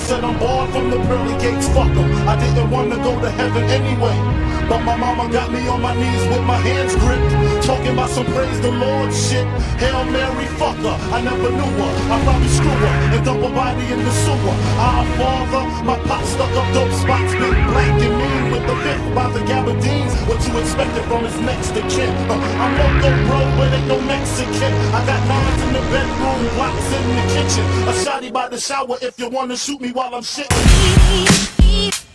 said I'm born from the pearly gates, fuck fuck 'em. I didn't want to go to heaven anyway. But my mama got me on my knees with my hands gripped. Talking about some praise the Lord shit. Hail Mary, fucker, I never knew her. I probably screw her and dump her body in the sewer. Our father, my pop stuck up dope spots, big black and mean with the fifth by the gabardines. What you expected from his next to kin? Uh, I'm loco, bro, but ain't no Mexican. Bedroom, blocks in the kitchen. A shotty by the shower if you wanna shoot me while I'm shitting.